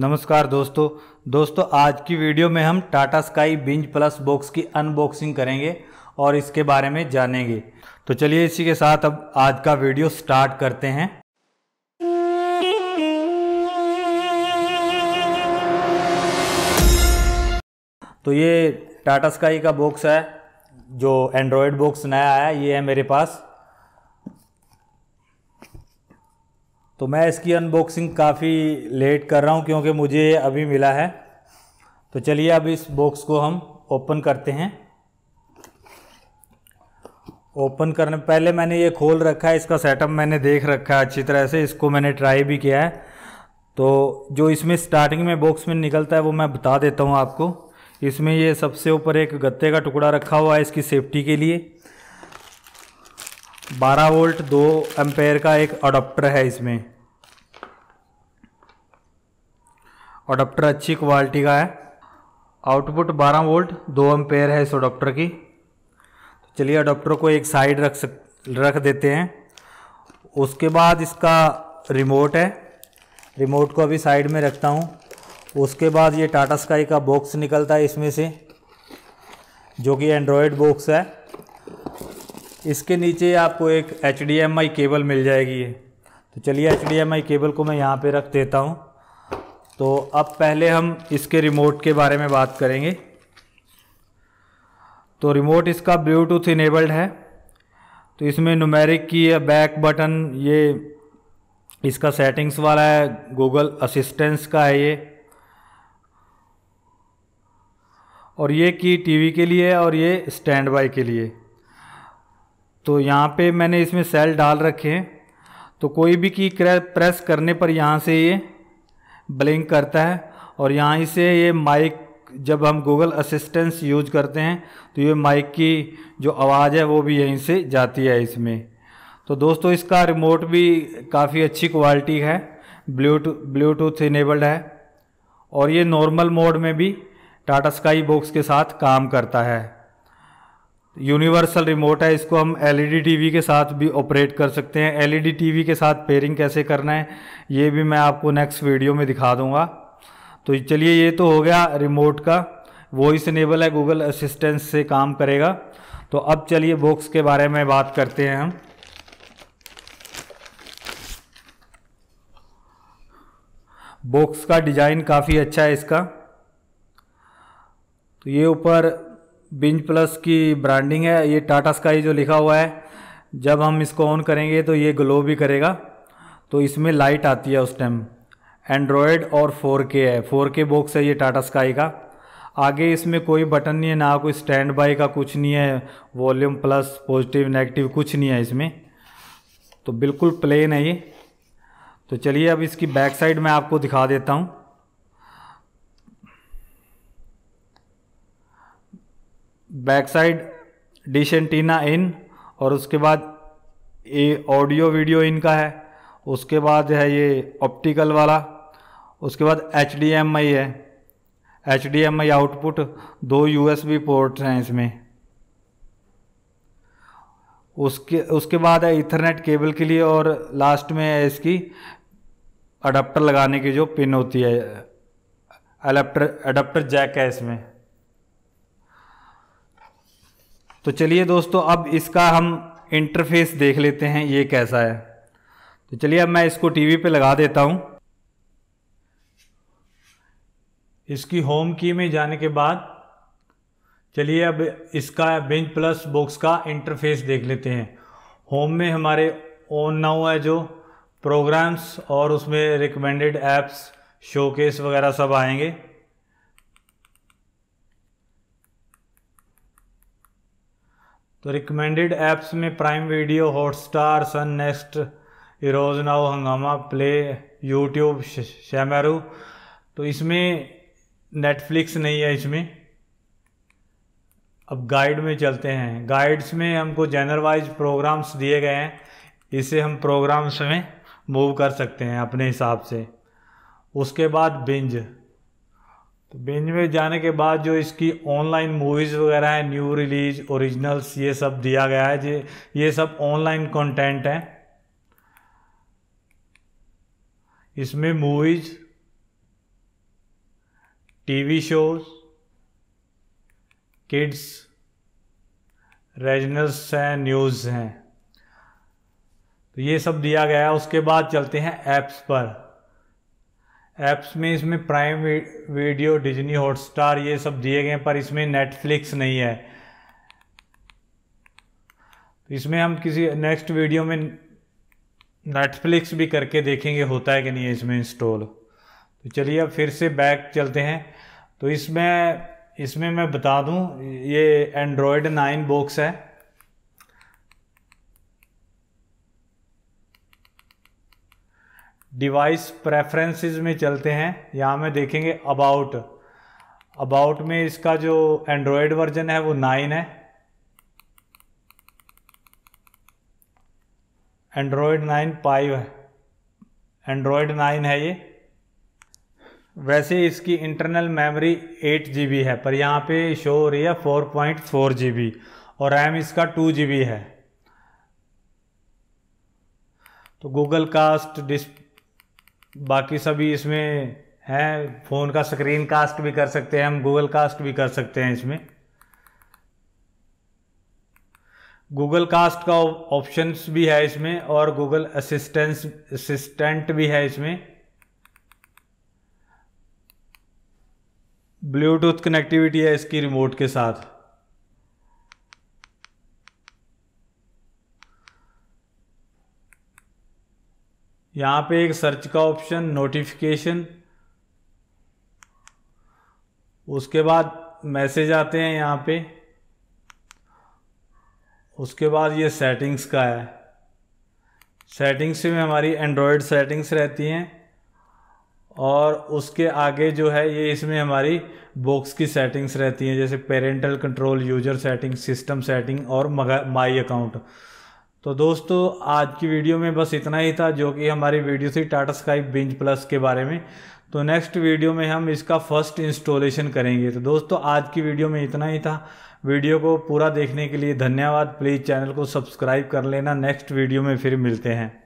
नमस्कार दोस्तों। दोस्तों, आज की वीडियो में हम Tata sky binge plus box की अनबॉक्सिंग करेंगे और इसके बारे में जानेंगे। तो चलिए इसी के साथ अब आज का वीडियो स्टार्ट करते हैं। तो ये टाटा स्काई का बॉक्स है, जो एंड्रॉयड बॉक्स नया आया, ये है मेरे पास। तो मैं इसकी अनबॉक्सिंग काफ़ी लेट कर रहा हूँ क्योंकि मुझे अभी मिला है। तो चलिए अब इस बॉक्स को हम ओपन करते हैं। ओपन करने, पहले मैंने ये खोल रखा है, इसका सेटअप मैंने देख रखा है अच्छी तरह से, इसको मैंने ट्राई भी किया है। तो जो इसमें स्टार्टिंग में बॉक्स में निकलता है वो मैं बता देता हूँ आपको। इसमें ये सबसे ऊपर एक गत्ते का टुकड़ा रखा हुआ है इसकी सेफ्टी के लिए। 12 वोल्ट 2 एम्पेयर का एक अडोप्टर है इसमें। अडोप्टर अच्छी क्वालिटी का है। आउटपुट 12 वोल्ट 2 एम्पेयर है इस अडोप्टर की। चलिए अडोप्टर को एक साइड रख सक, रख देते हैं। उसके बाद इसका रिमोट है। रिमोट को अभी साइड में रखता हूँ। उसके बाद ये टाटा स्काई का बॉक्स निकलता है इसमें से, जो कि एंड्रॉयड बॉक्स है। इसके नीचे आपको एक HDMI केबल मिल जाएगी ये। तो चलिए HDMI केबल को मैं यहाँ पे रख देता हूँ। तो अब पहले हम इसके रिमोट के बारे में बात करेंगे। तो रिमोट इसका ब्लूटूथ इनेबल्ड है। तो इसमें नुमेरिक की बैक बटन ये इसका सेटिंग्स वाला है गूगल असिस्टेंस का है ये। और ये की टीवी के लिए और ये स्टैंड बाई के लिए। तो यहाँ पे मैंने इसमें सेल डाल रखे हैं। तो कोई भी की प्रेस करने पर यहाँ से ये ब्लिंक करता है और यहाँ से ये माइक जब हम गूगल असिस्टेंस यूज़ करते हैं तो ये माइक की जो आवाज़ है वो भी यहीं से जाती है इसमें। तो दोस्तों, इसका रिमोट भी काफ़ी अच्छी क्वालिटी है ब्लूटूथ ब्लूटूथ इनेबल्ड है और ये नॉर्मल मोड में भी टाटा स्काई बॉक्स के साथ काम करता है। यूनिवर्सल रिमोट है, इसको हम एलईडी टीवी के साथ भी ऑपरेट कर सकते हैं। एलईडी टीवी के साथ पेयरिंग कैसे करना है, ये भी मैं आपको नेक्स्ट वीडियो में दिखा दूँगा। तो चलिए, ये तो हो गया रिमोट का। वॉइस इनेबल है गूगल असिस्टेंस से काम करेगा। तो अब चलिए बॉक्स के बारे में बात करते हैं हम। बॉक्स का डिज़ाइन काफ़ी अच्छा है इसका। तो ये ऊपर बिंज प्लस की ब्रांडिंग है, ये टाटा स्काई जो लिखा हुआ है, जब हम इसको ऑन करेंगे तो ये ग्लो भी करेगा। तो इसमें लाइट आती है उस टाइम एंड्रॉयड और 4K है। 4K बॉक्स है ये टाटा स्काई का। आगे इसमें कोई बटन नहीं है, ना कोई स्टैंड बाई का कुछ नहीं है। वॉल्यूम प्लस पॉजिटिव नेगेटिव कुछ नहीं है इसमें। तो बिल्कुल प्लेन है ये। तो चलिए अब इसकी बैक साइड मैं आपको दिखा देता हूँ। Back side dish antenna in और उसके बाद ये ऑडियो वीडियो इनका है। उसके बाद है ये ऑप्टिकल वाला। उसके बाद एच डी एम आई है। H D M I output दो यू एस बी पोर्ट हैं इसमें। उसके उसके बाद है इथरनेट केबल के लिए और लास्ट में है इसकी अडाप्टर लगाने की जो पिन होती है। अडाप्टर अडाप्टर जैक है इसमें। तो चलिए दोस्तों, अब इसका हम इंटरफेस देख लेते हैं, ये कैसा है। तो चलिए अब मैं इसको टीवी पे लगा देता हूँ। इसकी होम की में जाने के बाद चलिए अब इसका बेंच प्लस बॉक्स का इंटरफेस देख लेते हैं। होम में हमारे ऑन नाउ है जो प्रोग्राम्स और उसमें रिकमेंडेड ऐप्स शोकेस वगैरह सब आएँगे। तो रिकमेंडेड ऐप्स में Prime Video Hotstar Sun Next Eros Now Hungama play YouTube Shemaroo तो इसमें नेटफ्लिक्स नहीं है इसमें। अब गाइड में चलते हैं। गाइड्स में हमको जनरल वाइज प्रोग्राम्स दिए गए हैं। इसे हम प्रोग्राम्स में मूव कर सकते हैं अपने हिसाब से। उसके बाद बिंज तो बेंज में जाने के बाद जो इसकी ऑनलाइन मूवीज़ वगैरह है न्यू रिलीज़ ओरिजिनल्स ये सब दिया गया है ये ये सब ऑनलाइन कंटेंट है। इसमें movies TV shows kids regionals हैं न्यूज़ हैं। तो ये सब दिया गया है। उसके बाद चलते हैं ऐप्स पर। ऐप्स में इसमें प्राइम वीडियो, डिजनी, हॉटस्टार, ये सब दिए गए हैं, पर इसमें नेटफ्लिक्स नहीं है। इसमें हम किसी नेक्स्ट वीडियो में नेटफ्लिक्स भी करके देखेंगे, होता है कि नहीं है इसमें इंस्टॉल। तो चलिए अब फिर से बैक चलते हैं। तो इसमें इसमें मैं बता दूँ, ये एंड्रॉयड नाइन बॉक्स है। डिवाइस प्रेफरेंसेस में चलते हैं। यहाँ में देखेंगे अबाउट अबाउट में इसका जो एंड्रॉयड वर्जन है, वो नाइन है। एंड्रॉयड नाइन फाइव है। एंड्रॉयड नाइन है ये। वैसे इसकी internal memory eight G B है, पर यहाँ पे शो हो रही है four point four G B और रैम इसका टू जी बी है। तो गूगल कास्ट डिस बाकी सभी इसमें हैं फ़ोन का स्क्रीन कास्ट भी कर सकते हैं, हम गूगल कास्ट भी कर सकते हैं इसमें। गूगल कास्ट का ऑप्शंस भी है इसमें और गूगल असिस्टेंस असिस्टेंट भी है इसमें। ब्लूटूथ कनेक्टिविटी है इसकी रिमोट के साथ। यहाँ पे एक सर्च का ऑप्शन नोटिफिकेशन उसके बाद मैसेज आते हैं यहाँ पे। उसके बाद ये सेटिंग्स का है। सेटिंग्स में हमारी एंड्रॉयड सेटिंग्स रहती हैं। और उसके आगे जो है, ये इसमें हमारी बॉक्स की सेटिंग्स रहती हैं। जैसे parental control user setting system setting और माई अकाउंट तो दोस्तों, आज की वीडियो में बस इतना ही था, जो कि हमारी वीडियो थी टाटा स्काई बिंज प्लस के बारे में। तो नेक्स्ट वीडियो में हम इसका फ़र्स्ट इंस्टॉलेशन करेंगे। तो दोस्तों, आज की वीडियो में इतना ही था। वीडियो को पूरा देखने के लिए धन्यवाद। प्लीज़ चैनल को सब्सक्राइब कर लेना। नेक्स्ट वीडियो में फिर मिलते हैं।